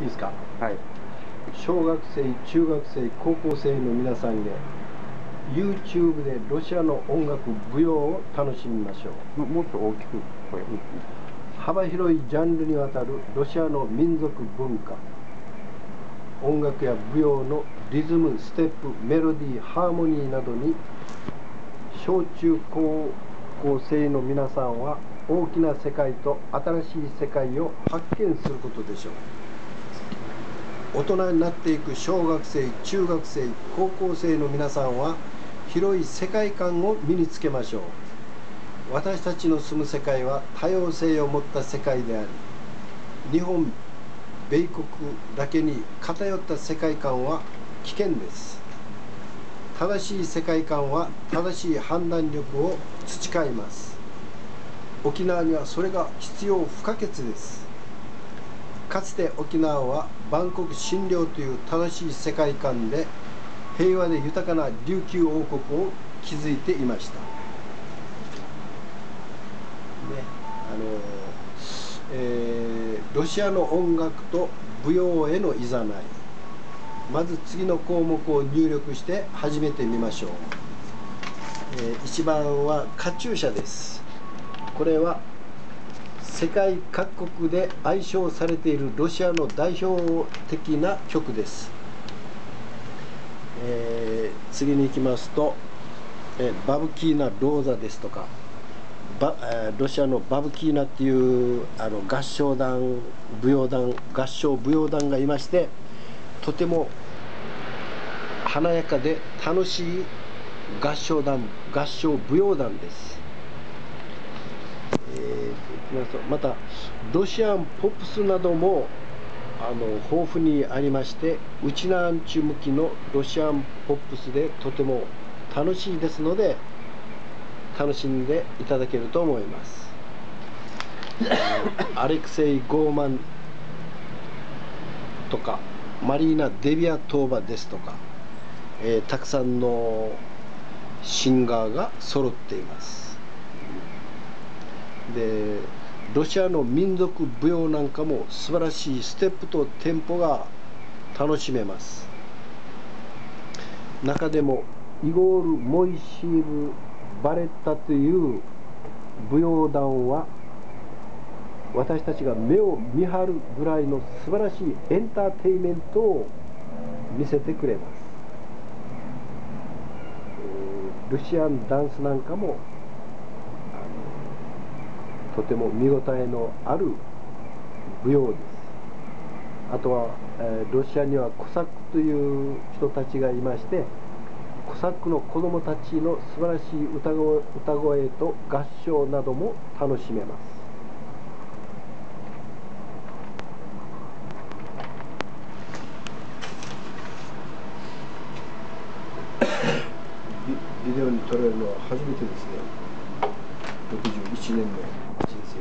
いいですか？はい。小学生中学生高校生の皆さんへ YouTube でロシアの音楽舞踊を楽しみましょう。ももっと大きく声、幅広いジャンルにわたるロシアの民族文化。音楽や舞踊のリズムステップメロディーハーモニーなどに小中高校生の皆さんは大きな世界と新しい世界を発見することでしょう大人になっていく小学生中学生高校生の皆さんは広い世界観を身につけましょう。私たちの住む世界は多様性を持った世界であり日本米国だけに偏った世界観は危険です。正しい世界観は正しい判断力を培います。沖縄にはそれが必要不可欠です。かつて沖縄は万国診療という正しい世界観で平和で豊かな琉球王国を築いていました、ねあのえーロシアの音楽と舞踊へのいざない。まず次の項目を入力して始めてみましょう、えー、1番はカチューシャです。これは世界各国で愛称されているロシアの代表的な曲です、えー次に行きますと、えーバブキーナ・ローザですとかバえーロシアのバブキーナっていうあの合唱団舞踊団合唱舞踊団がいましてとても華やかで楽しい合唱団合唱舞踊団です、えーいきますとまたロシアンポップスなどもあの豊富にありましてウチナーンチュ向きのロシアンポップスでとても楽しいですので楽しんでいただけると思います。アレクセイ・ゴーマンとかマリーナ・デビアトーバですとか、えーたくさんのシンガーが揃っています。でロシアの民族舞踊なんかも素晴らしいステップとテンポが楽しめます。中でもイゴール・モイセーエフ・バレエ団という舞踊団は私たちが目を見張るぐらいの素晴らしいエンターテインメントを見せてくれます。ルシアンダンスなんかもとても見応えのある舞踊です。あとは、えーロシアにはコサックという人たちがいましてコサックの子供たちの素晴らしい歌声歌声と合唱なども楽しめます。ビビデオに撮れるのは初めてですね。61年の人生。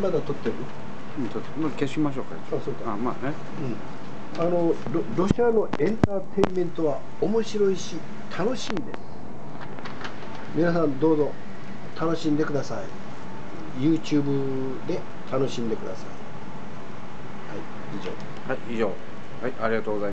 まだ撮ってる？うん、ちょっとまあ消しましょうか。あそうか。あまあね。あのロロシアのエンターテインメントは面白いし楽しいんです。皆さんどうぞ楽しんでください。YouTube で楽しんでください以上。はい以上。はいありがとうございます。